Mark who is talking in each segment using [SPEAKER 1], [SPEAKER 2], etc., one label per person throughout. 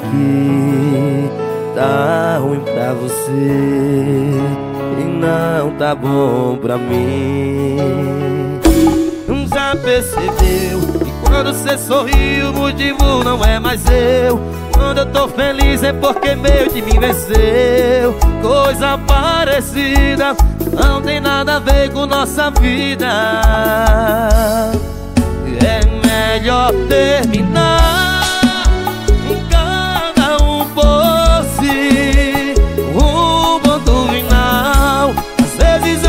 [SPEAKER 1] que tá ruim pra você e não tá bom pra mim. Já percebeu que quando você sorriu o motivo não é mais eu. Quando eu tô feliz é porque de mim venceu. Coisa parecida não tem nada a ver com nossa vida. É melhor terminar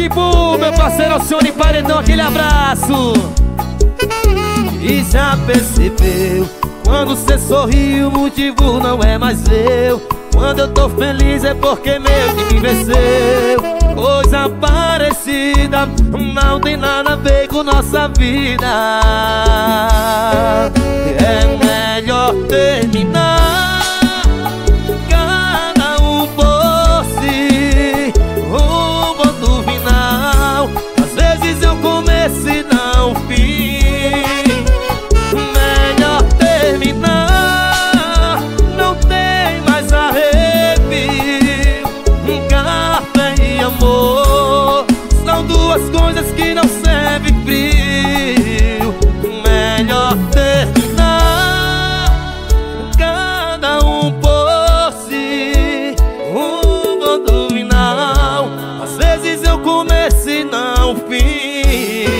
[SPEAKER 1] Meu parceiro Alcione Paredão, aquele abraço. E já percebeu Quando cê sorriu, o motivo não é mais eu Quando eu tô feliz é porque meu time venceu. Coisa parecida, não tem nada a ver com nossa vida. É melhor terminar fim.